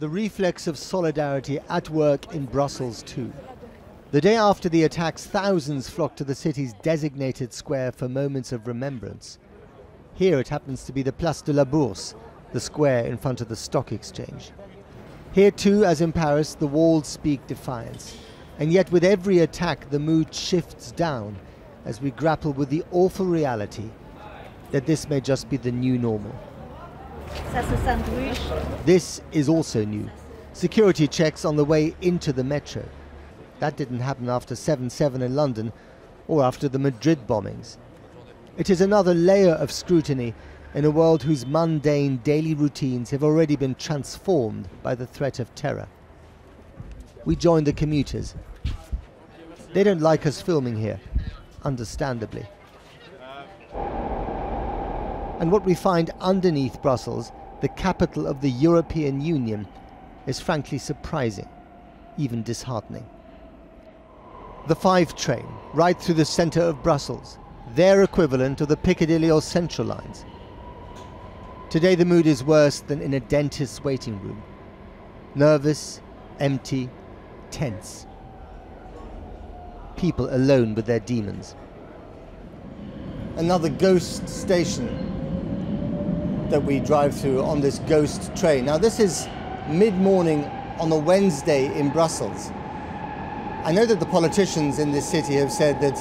The reflex of solidarity at work in Brussels too. The day after the attacks, thousands flocked to the city's designated square for moments of remembrance. Here it happens to be the Place de la Bourse, the square in front of the stock exchange. Here too, as in Paris, the walls speak defiance. And yet with every attack, the mood shifts down as we grapple with the awful reality that this may just be the new normal. This is also new. Security checks on the way into the metro. That didn't happen after 7 7 in London or after the Madrid bombings. It is another layer of scrutiny in a world whose mundane daily routines have already been transformed by the threat of terror. We join the commuters. They don't like us filming here, understandably. And what we find underneath Brussels, the capital of the European Union, is frankly surprising, even disheartening. The 5 train, right through the centre of Brussels, their equivalent of the Piccadilly or Central lines. Today the mood is worse than in a dentist's waiting room. Nervous, empty, tense. People alone with their demons. Another ghost station that we drive through on this ghost train. Now this is mid-morning on a Wednesday in Brussels. I know that the politicians in this city have said that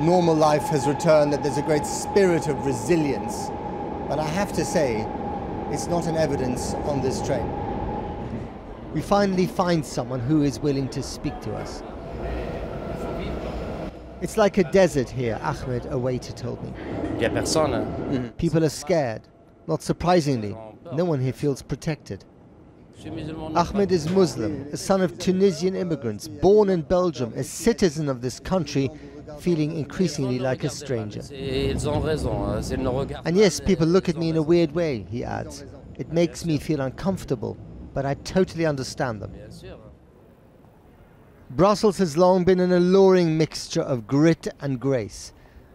normal life has returned, that there's a great spirit of resilience. But I have to say, it's not an evidence on this train. We finally find someone who is willing to speak to us. It's like a desert here, Ahmed, a waiter told me. People are scared. Not surprisingly, no one here feels protected. Ahmed is Muslim, a son of Tunisian immigrants, born in Belgium, a citizen of this country, feeling increasingly like a stranger. And yes, people look at me in a weird way, he adds. It makes me feel uncomfortable, but I totally understand them. Brussels has long been an alluring mixture of grit and grace.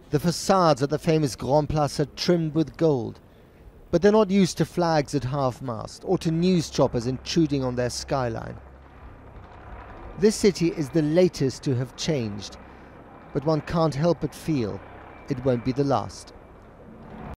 The facades at the famous Grand Place are trimmed with gold, but they're not used to flags at half-mast or to news choppers intruding on their skyline. This city is the latest to have changed, but one can't help but feel it won't be the last.